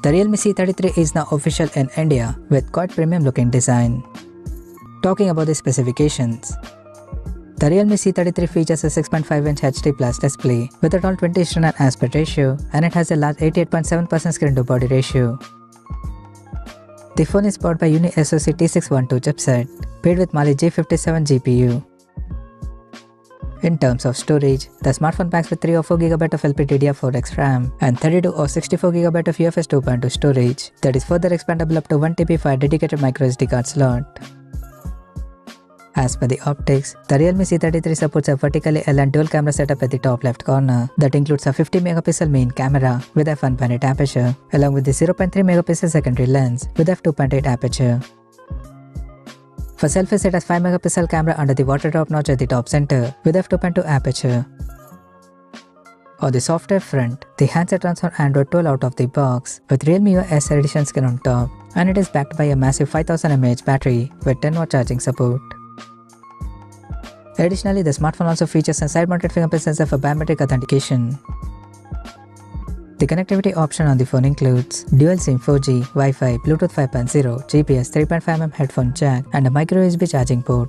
The Realme C33 is now official in India with quite premium looking design. Talking about the specifications. The Realme C33 features a 6.5-inch HD Plus display with a tall 20 aspect ratio and it has a large 88.7% screen to body ratio. The phone is powered by Unisoc T612 chipset, paired with Mali G57 GPU. In terms of storage, the smartphone packs with 3 or 4GB of LPDDR4X RAM and 32 or 64GB of UFS 2.2 storage that is further expandable up to 1TB for a dedicated microSD card slot. As per the optics, the Realme C33 supports a vertically aligned dual camera setup at the top left corner that includes a 50 megapixel main camera with f1.8 aperture along with the 0.3 megapixel secondary lens with f2.8 aperture. For selfies, it has 5 megapixel camera under the water drop notch at the top center with f2.2 aperture. On the software front, the handset runs on Android 12 out of the box with Realme OS Edition skin on top and it is backed by a massive 5000 mAh battery with 10 watt charging support. Additionally, the smartphone also features a side-mounted fingerprint sensor for biometric authentication. The connectivity option on the phone includes dual SIM 4G, Wi-Fi, Bluetooth 5.0, GPS 3.5mm headphone jack, and a micro USB charging port.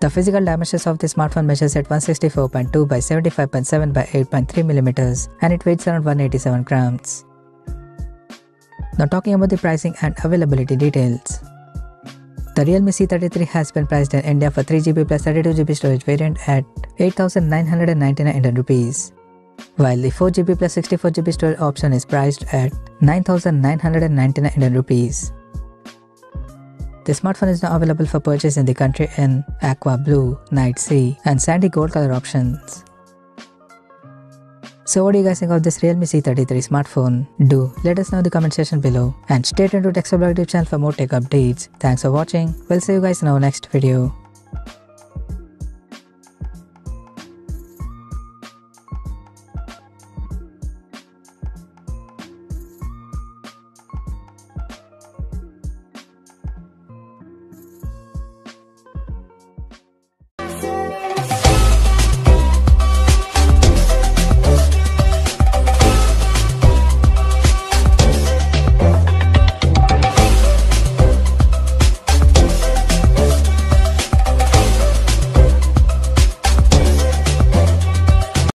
The physical dimensions of the smartphone measures at 164.2 by 75.7 by 8.3mm and it weighs around 187 grams. Now talking about the pricing and availability details. The Realme C33 has been priced in India for 3GB plus 32GB storage variant at 8999 Indian rupees while the 4GB plus 64GB storage option is priced at 9999 Indian rupees. The smartphone is now available for purchase in the country in aqua blue, night sea and sandy gold color options. So what do you guys think of this Realme C33 smartphone? Do let us know in the comment section below and stay tuned to Techsoblog YouTube channel for more tech updates. Thanks for watching. We'll see you guys in our next video.